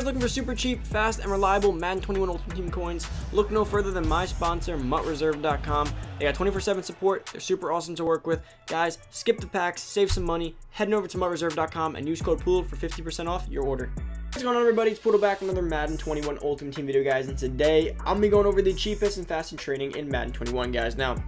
looking for super cheap, fast, and reliable Madden 21 Ultimate Team coins, look no further than my sponsor, MUTReserve.com. They got 24-7 support. They're super awesome to work with. Guys, skip the packs, save some money, head over to MUTReserve.com and use code POODLE for 50% off your order. What's going on, everybody? It's Poodle back with another Madden 21 Ultimate Team video, guys, and today I'm going to be going over the cheapest and fastest training in Madden 21, guys. Now,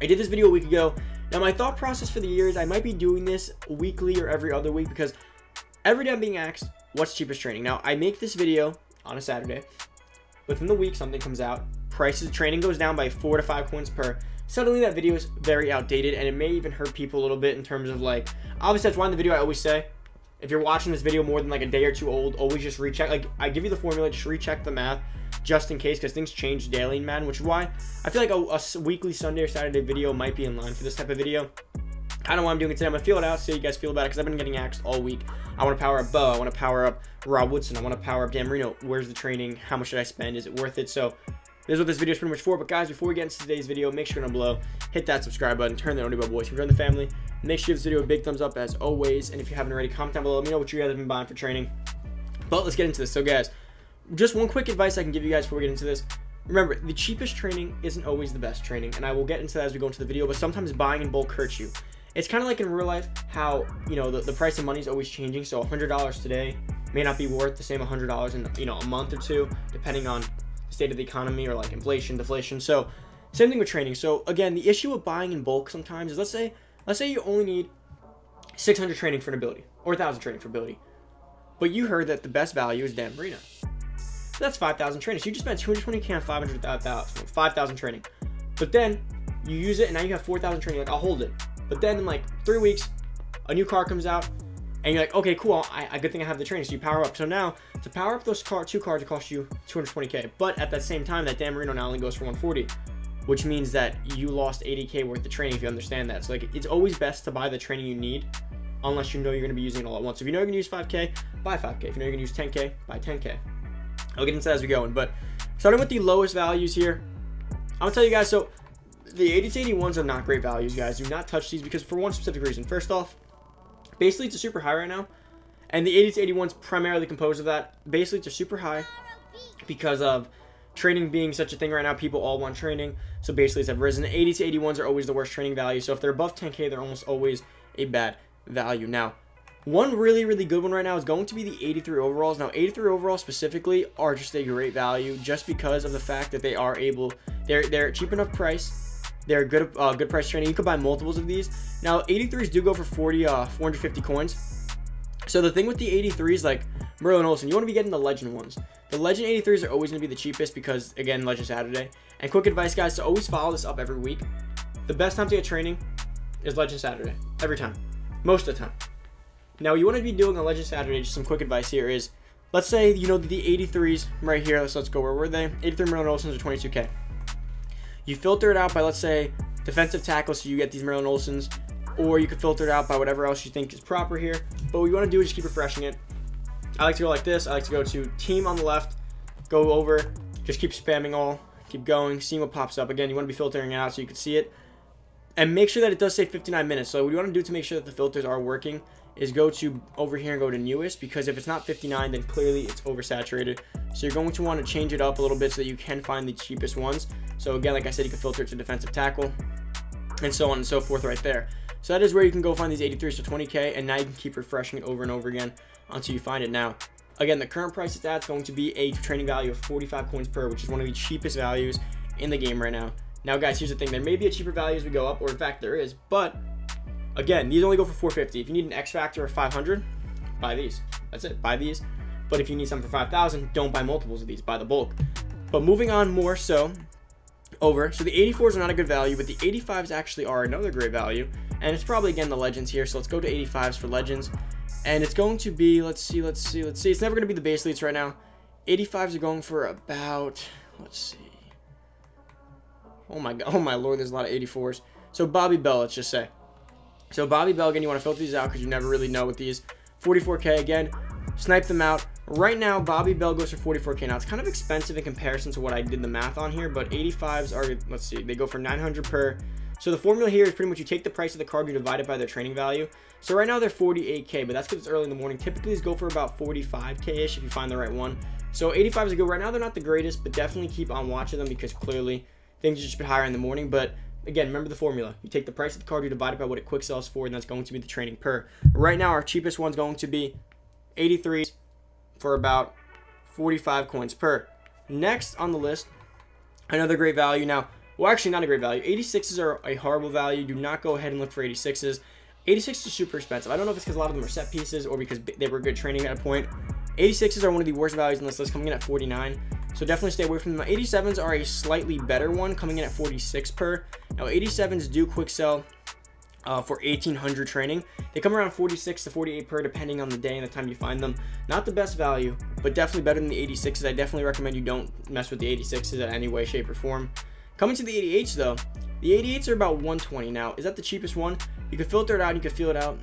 I did this video a week ago. Now, my thought process for the year is I might be doing this weekly or every other week because every day I'm being asked, what's cheapest training? Now, I make this video on a Saturday. Within the week, something comes out. Prices of training goes down by four to five coins per. Suddenly, that video is very outdated, and it may even hurt people a little bit in terms of like, obviously, that's why in the video I always say, if you're watching this video more than like a day or two old, always just recheck. Like, I give you the formula, just recheck the math just in case because things change daily in Madden, which is why I feel like a, a weekly Sunday or Saturday video might be in line for this type of video. I don't know why I'm doing it today. I'm going to feel it out, see how you guys feel about it, because I've been getting asked all week. I want to power up Bo. I want to power up Rod Woodson. I want to power up Dan Marino. Where's the training? How much should I spend? Is it worth it? So this is what this video is pretty much for. But guys, before we get into today's video, make sure to below, hit that subscribe button, turn that on about boys, join the family. Make sure you give this video a big thumbs up as always. And if you haven't already, comment down below. Let me know what you guys have been buying for training. But let's get into this. So guys, just one quick advice I can give you guys before we get into this. Remember, the cheapest training isn't always the best training, and I will get into that as we go into the video, but sometimes buying in bulk hurts you. It's kind of like in real life how, you know, the, the price of money is always changing. So $100 today may not be worth the same $100 in, you know, a month or two, depending on the state of the economy or like inflation, deflation. So same thing with training. So again, the issue with buying in bulk sometimes is let's say, let's say you only need 600 training for an ability or 1,000 training for ability. But you heard that the best value is Dan Marino. So that's 5,000 training. So you just spent 220k on 500,000, 5,000 training. But then you use it and now you have 4,000 training. Like, I'll hold it. But then in like three weeks, a new car comes out, and you're like, okay, cool. I, I good thing I have the training. So you power up. So now to power up those car two cars, it costs you 220k. But at that same time, that Dan Marino now only goes for 140, which means that you lost 80k worth of training. If you understand that, so like it's always best to buy the training you need, unless you know you're going to be using it all at once. If you know you're going to use 5k, buy 5k. If you know you're going to use 10k, buy 10k. I'll get into that as we go. But starting with the lowest values here, I'm gonna tell you guys. So the 80 to 81s are not great values, guys. Do not touch these because for one specific reason. First off, base elites a super high right now. And the 80 to 81s primarily composed of that. Base elites a super high because of training being such a thing right now. People all want training. So base elites have risen. 80 to 81s are always the worst training value. So if they're above 10k, they're almost always a bad value. Now, one really, really good one right now is going to be the 83 overalls. Now, 83 overalls specifically are just a great value just because of the fact that they are able, they're, they're cheap enough price they're good, uh, good price training. You could buy multiples of these. Now, 83s do go for 40, uh, 450 coins. So the thing with the 83s, like Merlin Olsen, you want to be getting the Legend ones. The Legend 83s are always going to be the cheapest because, again, Legend Saturday. And quick advice, guys, to always follow this up every week. The best time to get training is Legend Saturday. Every time. Most of the time. Now, you want to be doing a Legend Saturday, just some quick advice here is, let's say, you know, the 83s right here. Let's, let's go, where were they? 83 Merlin Olsens are 22K. You filter it out by, let's say, defensive tackle, so you get these Merlin Olsens, or you could filter it out by whatever else you think is proper here. But what you want to do is just keep refreshing it. I like to go like this. I like to go to team on the left, go over, just keep spamming all, keep going, seeing what pops up. Again, you want to be filtering it out so you can see it. And make sure that it does say 59 minutes. So what you want to do to make sure that the filters are working is go to over here and go to newest because if it's not 59 then clearly it's oversaturated. So you're going to want to change it up a little bit so that you can find the cheapest ones. So again like i said you can filter it to defensive tackle and so on and so forth right there. So that is where you can go find these 83s to 20k and now you can keep refreshing it over and over again until you find it. Now again the current price it's at is going to be a training value of 45 coins per which is one of the cheapest values in the game right now. Now guys here's the thing. There may be a cheaper value as we go up or in fact there is but Again, these only go for 450. If you need an X Factor of 500, buy these. That's it. Buy these. But if you need something for 5,000, don't buy multiples of these. Buy the bulk. But moving on more so over. So the 84s are not a good value, but the 85s actually are another great value. And it's probably, again, the Legends here. So let's go to 85s for Legends. And it's going to be, let's see, let's see, let's see. It's never going to be the base elites right now. 85s are going for about, let's see. Oh my god, oh my lord, there's a lot of 84s. So Bobby Bell, let's just say. So Bobby Belgan, you want to filter these out because you never really know with these. 44K again, snipe them out. Right now, Bobby Bell goes for 44K. Now, it's kind of expensive in comparison to what I did the math on here, but 85s are, let's see, they go for 900 per. So the formula here is pretty much you take the price of the card, you divide it by their training value. So right now they're 48k, but that's because it's early in the morning. Typically, these go for about 45k-ish if you find the right one. So 85 is a good. Right now, they're not the greatest, but definitely keep on watching them because clearly things are just a bit higher in the morning. But again, remember the formula. You take the price of the card, you divide it by what it quick sells for, and that's going to be the training per. Right now, our cheapest one's going to be 83 for about 45 coins per. Next on the list, another great value. Now, well, actually, not a great value. 86s are a horrible value. Do not go ahead and look for 86s. 86s is super expensive. I don't know if it's because a lot of them are set pieces or because they were good training at a point. 86s are one of the worst values on this list, coming in at 49. So definitely stay away from them. 87s are a slightly better one, coming in at 46 per. Now 87s do quick sell uh, for 1800 training. They come around 46 to 48 per, depending on the day and the time you find them. Not the best value, but definitely better than the 86s. I definitely recommend you don't mess with the 86s in any way, shape, or form. Coming to the 88s though, the 88s are about 120 now. Is that the cheapest one? You can filter it out, you can feel it out.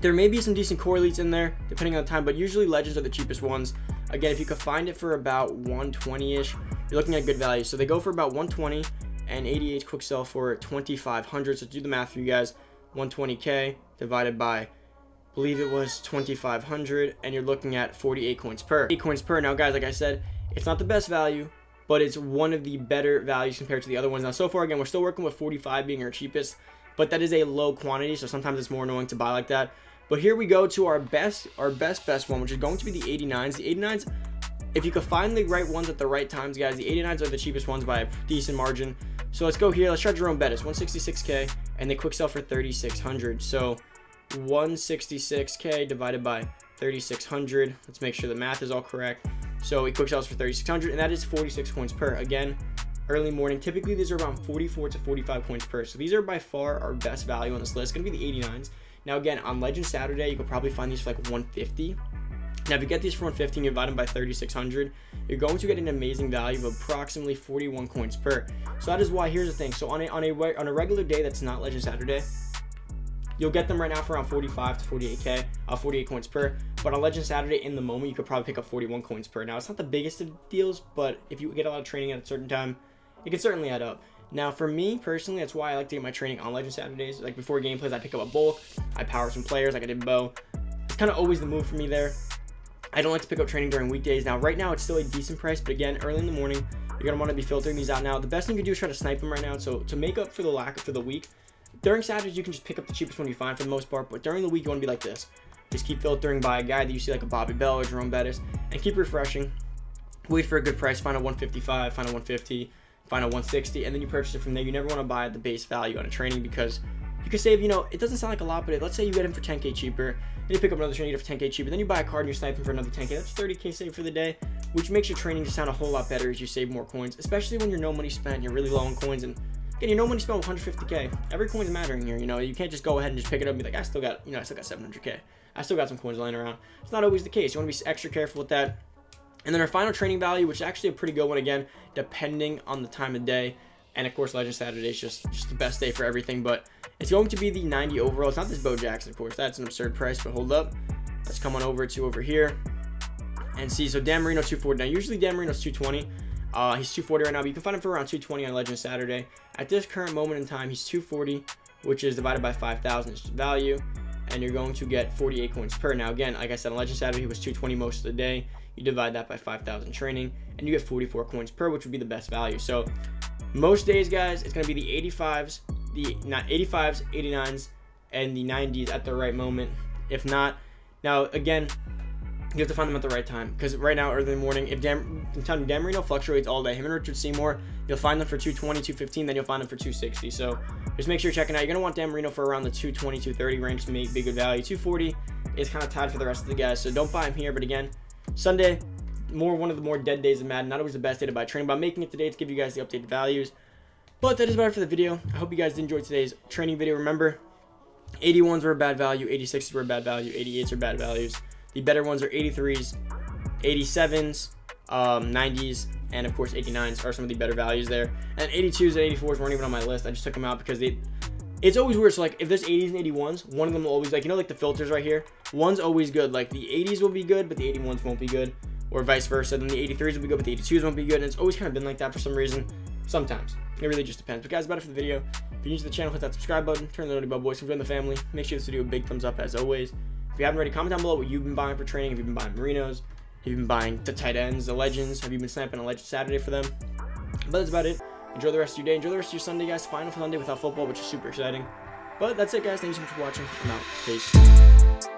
There may be some decent core elites in there, depending on the time, but usually legends are the cheapest ones. Again, if you could find it for about 120-ish, you're looking at good value. So they go for about 120 and 88 quick sell for 2500 So do the math for you guys. 120k divided by, believe it was 2500 and you're looking at 48 coins per. 8 coins per. Now guys, like I said, it's not the best value, but it's one of the better values compared to the other ones. Now so far, again, we're still working with 45 being our cheapest, but that is a low quantity, so sometimes it's more annoying to buy like that. But here we go to our best, our best, best one, which is going to be the 89s. The 89s, if you could find the right ones at the right times, guys, the 89s are the cheapest ones by a decent margin. So let's go here. Let's try Jerome Bettis, 166k, and they quick sell for 3600. So 166k divided by 3600. Let's make sure the math is all correct. So he quick sells for 3600, and that is 46 points per. Again, early morning. Typically, these are around 44 to 45 points per. So these are by far our best value on this list. It's going to be the 89s. Now again, on Legend Saturday, you could probably find these for like 150. Now if you get these for 150 and you divide them by 3600, you're going to get an amazing value of approximately 41 coins per. So that is why, here's the thing. So on a, on a, on a regular day that's not Legend Saturday, you'll get them right now for around 45 to 48k, uh, 48 coins per. But on Legend Saturday, in the moment, you could probably pick up 41 coins per. Now, it's not the biggest of deals, but if you get a lot of training at a certain time, it can certainly add up. Now, for me personally, that's why I like to get my training on Legend Saturdays. Like before gameplays, I pick up a bulk, I power some players like I did Bo. It's kind of always the move for me there. I don't like to pick up training during weekdays. Now, right now, it's still a decent price, but again, early in the morning, you're gonna want to be filtering these out now. The best thing you can do is try to snipe them right now. So to make up for the lack for the week, during Saturdays, you can just pick up the cheapest one you find for the most part, but during the week, you want to be like this. Just keep filtering by a guy that you see like a Bobby Bell or Jerome Bettis, and keep refreshing. Wait for a good price, find a 155, find a 150, find a 160, and then you purchase it from there. You never want to buy the base value on a training because you could save, you know, it doesn't sound like a lot, but let's say you get him for 10k cheaper, then you pick up another training for 10k cheaper, then you buy a card and you're sniping for another 10k. That's 30k save for the day, which makes your training just sound a whole lot better as you save more coins, especially when you're no money spent, you're really low on coins, and again, you're no money spent 150k. Every coin's mattering here, you know. You can't just go ahead and just pick it up and be like, I still got, you know, I still got 700k. I still got some coins lying around. It's not always the case. You want to be extra careful with that. And then our final training value, which is actually a pretty good one again, depending on the time of day. And of course, Legend Saturday is just, just the best day for everything. But it's going to be the 90 overall. It's not this Bo Jackson, of course. That's an absurd price, but hold up. Let's come on over to over here and see. So Dan Marino 240. Now, usually Dan Marino's 220. Uh, he's 240 right now, but you can find him for around 220 on Legend Saturday. At this current moment in time, he's 240, which is divided by 5,000 is value, and you're going to get 48 coins per. Now, again, like I said, on Legend Saturday, he was 220 most of the day. You divide that by 5,000 training, and you get 44 coins per, which would be the best value. So most days, guys, it's going to be the 85s, the not 85s, 89s, and the 90s at the right moment. If not, now again, you have to find them at the right time because right now, early in the morning, if telling you, Dan Marino fluctuates all day. Him and Richard Seymour, you'll find them for 220, 215, then you'll find them for 260. So just make sure you're checking out. You're gonna want Dan Marino for around the 220, 230 range to make big good value. 240 is kind of tied for the rest of the guys, so don't buy him here. But again, Sunday, more one of the more dead days of Madden. Not always the best day to buy training, but I'm making it today to give you guys the updated values. But that is about it for the video. I hope you guys enjoyed today's training video. Remember, 81s were a bad value, 86s were a bad value, 88s are bad values. The better ones are 83s, 87s, um, 90s, and of course 89s are some of the better values there. And 82s and 84s weren't even on my list. I just took them out because they it's always weird. So like if there's 80s and 81s, one of them will always like you know like the filters right here. One's always good. Like the 80s will be good, but the 81s won't be good, or vice versa. Then the 83s will be good, but the 82s won't be good. And it's always kind of been like that for some reason. Sometimes. It really just depends. But guys, about it for the video. If you're new to the channel, hit that subscribe button, turn the notification bell, boys, join the family. Make sure this video a big thumbs up as always. If you haven't already, comment down below what you've been buying for training. Have you been buying Marinos? Have you been buying the tight ends, the legends? Have you been snapping a legend Saturday for them? But that's about it. Enjoy the rest of your day. Enjoy the rest of your Sunday, guys. Final Sunday without football, which is super exciting. But that's it, guys. Thank you so much for watching. I'm out. Peace.